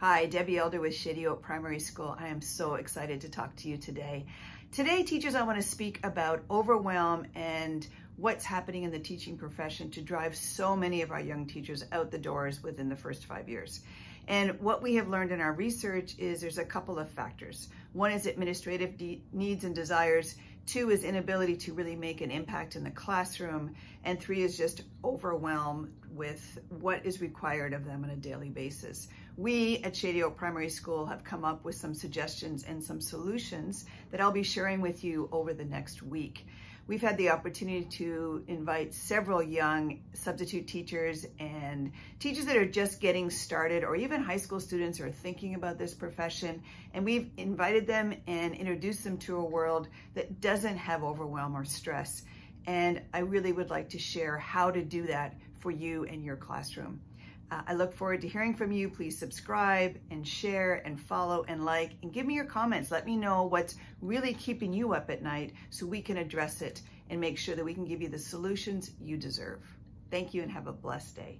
Hi, Debbie Elder with Shady Oak Primary School. I am so excited to talk to you today. Today, teachers, I want to speak about overwhelm and what's happening in the teaching profession to drive so many of our young teachers out the doors within the first five years. And what we have learned in our research is there's a couple of factors. One is administrative needs and desires. Two is inability to really make an impact in the classroom. And three is just overwhelm with what is required of them on a daily basis. We at Shady Oak Primary School have come up with some suggestions and some solutions that I'll be sharing with you over the next week. We've had the opportunity to invite several young substitute teachers and teachers that are just getting started or even high school students are thinking about this profession. And we've invited them and introduced them to a world that doesn't have overwhelm or stress. And I really would like to share how to do that for you and your classroom. Uh, I look forward to hearing from you. Please subscribe and share and follow and like and give me your comments. Let me know what's really keeping you up at night so we can address it and make sure that we can give you the solutions you deserve. Thank you and have a blessed day.